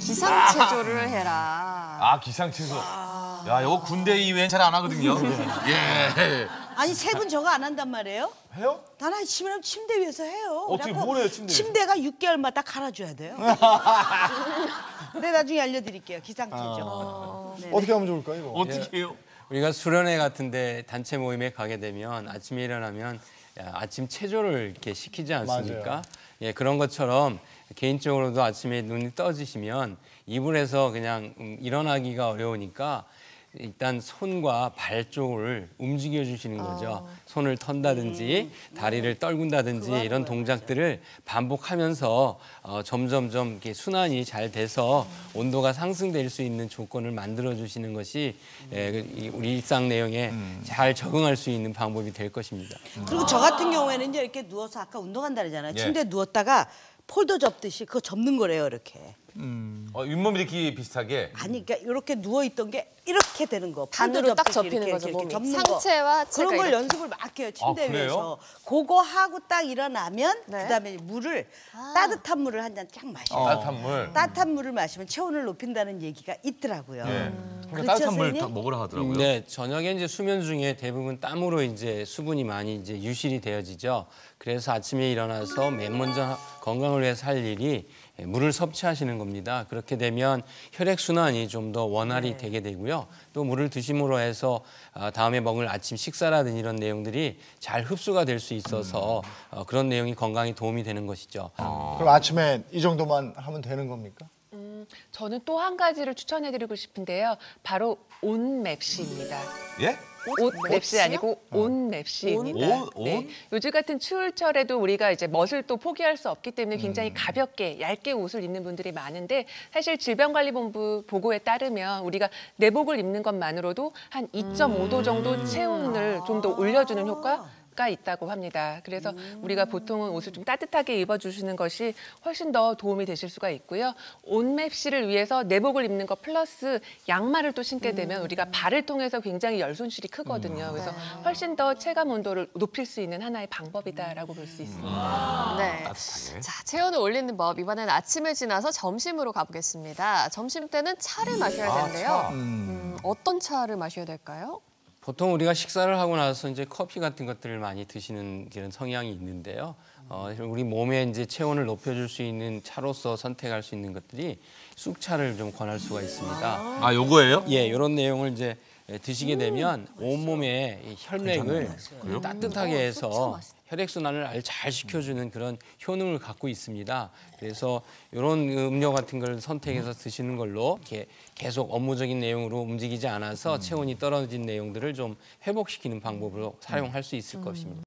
기상체조를 해라. 아 기상체조. 야 이거 군대 이외엔 잘 안 하거든요. 예. 아니 세 분 저거 안 한단 말이에요? 해요? 난 아침에 침대 위에서 해요. 어떻게 그래갖고 뭘 해요, 침대 위에서? 침대가 6개월마다 갈아줘야 돼요. 네 나중에 알려드릴게요 기상체조. 네. 어떻게 하면 좋을까요, 이거? 어떻게 해요? 우리가 수련회 같은데 단체 모임에 가게 되면 아침에 일어나면 야, 아침 체조를 이렇게 시키지 않습니까? 맞아요. 예, 그런 것처럼 개인적으로도 아침에 눈이 떠지시면 이불에서 그냥 음, 일어나기가 어려우니까 일단 손과 발 쪽을 움직여 주시는 거죠. 손을 턴다든지 다리를 떨군다든지 이런 동작들을 반복하면서 어, 점점점 이렇게 순환이 잘 돼서 온도가 상승될 수 있는 조건을 만들어 주시는 것이 예, 그, 이 우리 일상 내용에 잘 적응할 수 있는 방법이 될 것입니다. 그리고 저 같은 경우에는 이제 이렇게 누워서 아까 운동한다 그러잖아요. 예. 침대 에 누웠다가 폴더 접듯이 그거 접는 거래요 이렇게. 어, 윗몸 이렇게 비슷하게. 아니 그러니까 이렇게 누워 있던 게 이렇게 되는 거. 반으로 딱 접히는 이렇게, 거죠, 이렇게 거. 상체와 체가 그런 걸 이렇게. 연습을 막 해요 침대 아? 위에서. 그거 하고 딱 일어나면 네. 그다음에 물을 따뜻한 물을 한 잔 쫙 마셔요. 따뜻한 물. 따뜻한 물을 마시면 체온을 높인다는 얘기가 있더라고요. 예. 음. 그렇죠, 그러니까 따뜻한 물 선생님? 딱 먹으라 하더라고요. 네, 저녁에 이제 수면 중에 대부분 땀으로 이제 수분이 많이 이제 유실이 되어지죠. 그래서 아침에 일어나서 맨 먼저 건강을 위해서 할 일이 물을 섭취하시는 겁니다. 그렇게 되면 혈액 순환이 좀 더 원활히 되게 되고요. 또 물을 드심으로 해서 아, 다음에 먹을 아침 식사라든지 이런 내용들이 잘 흡수가 될 수 있어서 어, 그런 내용이 건강에 도움이 되는 것이죠. 그럼 아침에 이 정도만 하면 되는 겁니까? 저는 또 한 가지를 추천해드리고 싶은데요. 바로 온맵시입니다. 예? 옷맵시 아니고 온맵시입니다. 온? 온? 네. 요즘 같은 추울철에도 우리가 이제 멋을 또 포기할 수 없기 때문에 굉장히 가볍게 얇게 옷을 입는 분들이 많은데 사실 질병관리본부 보고에 따르면 우리가 내복을 입는 것만으로도 한 2.5도 정도 체온을 좀 더 올려주는 효과. 가 있다고 합니다. 그래서 우리가 보통은 옷을 좀 따뜻하게 입어주시는 것이 훨씬 더 도움이 되실 수가 있고요. 온맵시를 위해서 내복을 입는 것 플러스 양말을 또 신게 되면 우리가 발을 통해서 굉장히 열 손실이 크거든요. 그래서 훨씬 더 체감 온도를 높일 수 있는 하나의 방법이다라고 볼 수 있습니다. 네. 자, 체온을 올리는 법 이번엔 아침을 지나서 점심으로 가보겠습니다. 점심 때는 차를 마셔야 되는데요. 음, 어떤 차를 마셔야 될까요? 보통 우리가 식사를 하고 나서 이제 커피 같은 것들을 많이 드시는 이런 성향이 있는데요. 어, 우리 몸에 이제 체온을 높여줄 수 있는 차로서 선택할 수 있는 것들이 쑥차를 좀 권할 수가 있습니다. 아 요거예요? 예, 이런 내용을 이제 드시게 되면 온몸의 이 혈액을 따뜻하게 해서 혈액 순환을 아주 잘 시켜주는 그런 효능을 갖고 있습니다. 그래서 이런 음료 같은 걸 선택해서 드시는 걸로 이렇게 계속 업무적인 내용으로 움직이지 않아서 체온이 떨어진 내용들을 좀 회복시키는 방법으로 사용할 수 있을 것입니다.